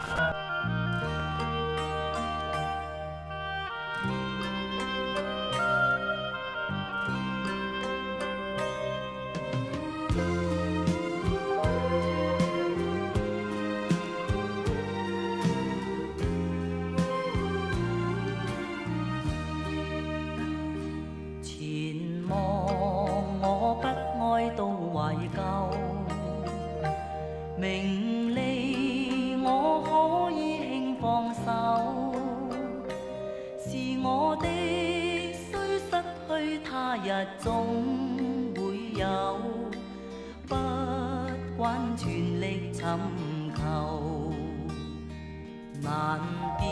you 他日总会有不管全力寻求难辨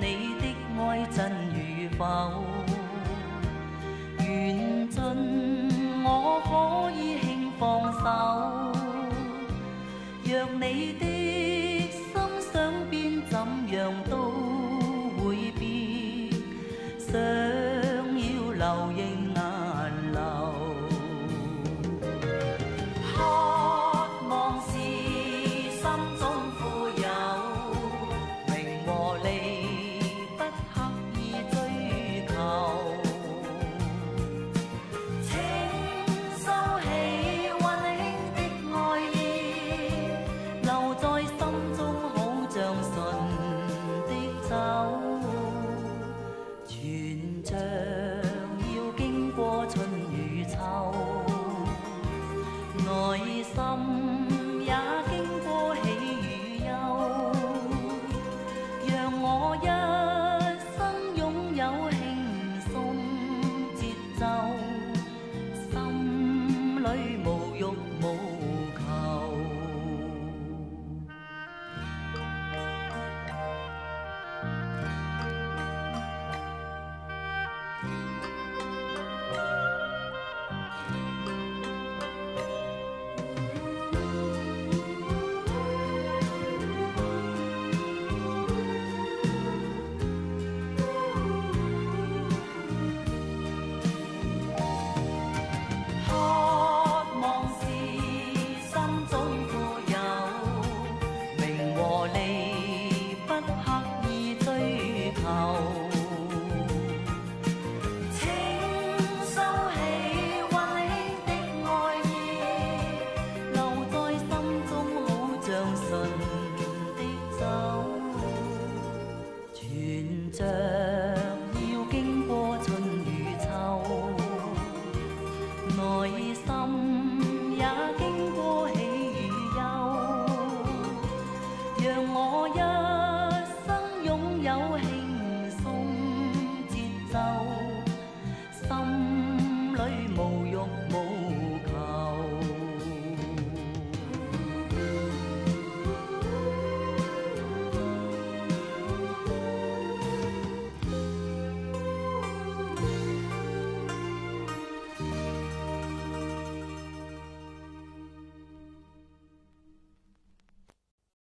你的爱真与否缘尽我可以轻放手若你的走。全场要经过春与秋，内心也经过喜与忧。让我一生拥有轻松节奏。